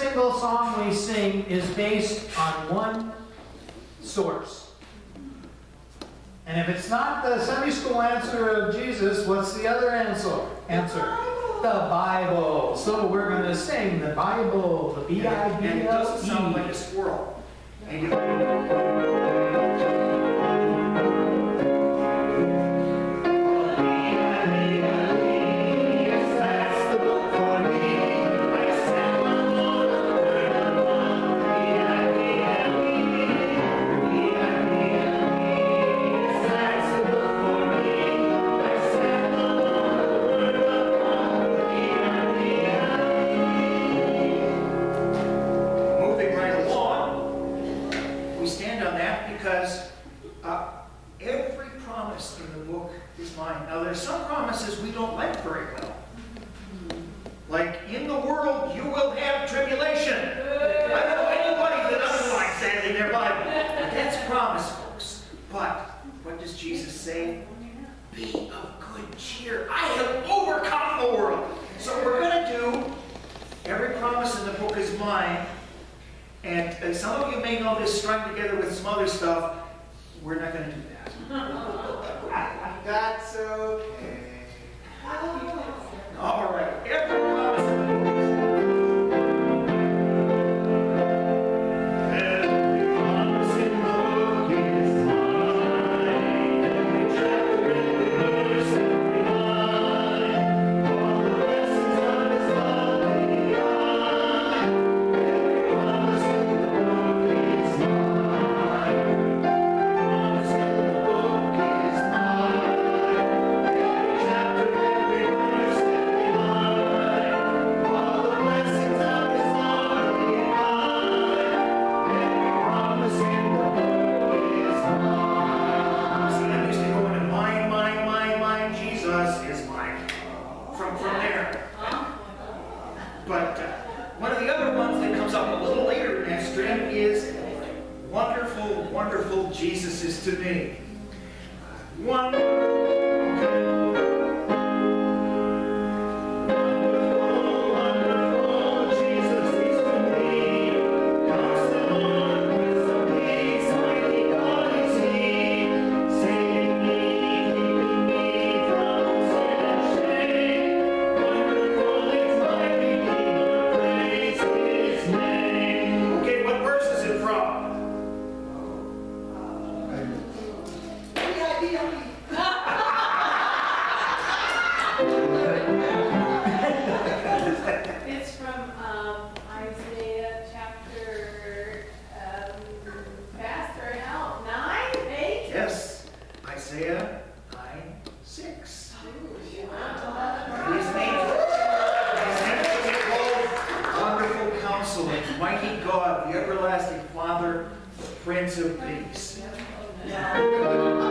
single song we sing is based on one source. And if it's not the Sunday school answer of Jesus, what's the other answer? Answer. The Bible. So we're going to sing the Bible, the B-I-B-L-E. and it doesn't sound like a squirrel. Some promises we don't like very well. Like, in the world you will have tribulation. I know anybody that underlines that in their Bible. That's promise, folks. But what does Jesus say? Be of good cheer. I have overcome the world. So we're going to do every promise in the book is mine. And uh, some of you may know this strung together with some other stuff. We're not going to do that. That's okay. Wonderful, Jesus is to me. Wonderful. It's from um, Isaiah chapter, um, faster nine, eight? Yes, Isaiah 9, 6. His name, his name be called Wonderful Counselor, Mighty God, the Everlasting Father, Prince of Peace. Thank